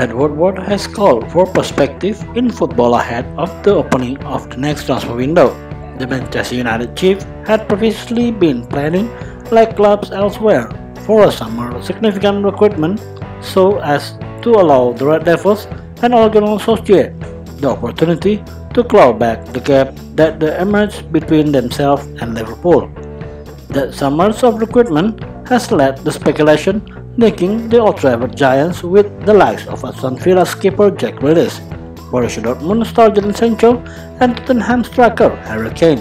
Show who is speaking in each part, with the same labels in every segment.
Speaker 1: Ed Woodward has called for perspective in football ahead of the opening of the next transfer window. The Manchester United chief had previously been planning, like clubs elsewhere, for a summer significant recruitment so as to allow the Red Devils and Gunnar Solskjaer the opportunity to claw back the gap that emerged between themselves and Liverpool. That summers of recruitment has led the speculation linking the Old Trafford Giants with the likes of Aston Villa skipper Jack Grealish, Borussia Dortmund star Jadon Sancho, and Tottenham striker Harry Kane.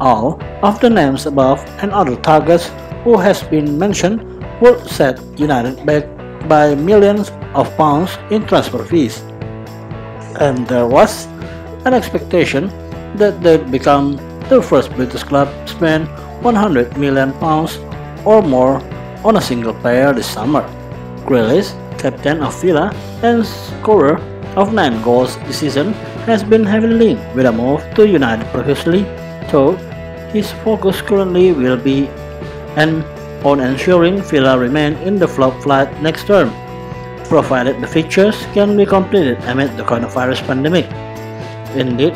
Speaker 1: All of the names above and other targets who has been mentioned would set United back by millions of pounds in transfer fees. And there was an expectation that they'd become the first British club to spend 100 million pounds or more on a single player this summer. Grealish, captain of Villa and scorer of 9 goals this season, has been heavily linked with a move to United previously, though his focus currently will be and on ensuring Villa remain in the flop flight next term, provided the fixtures can be completed amid the coronavirus pandemic. Indeed,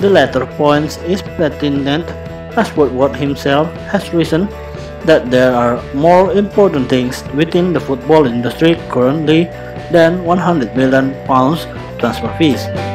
Speaker 1: the latter point is pertinent as Woodward himself has reasoned that there are more important things within the football industry currently than 100 million pounds transfer fees.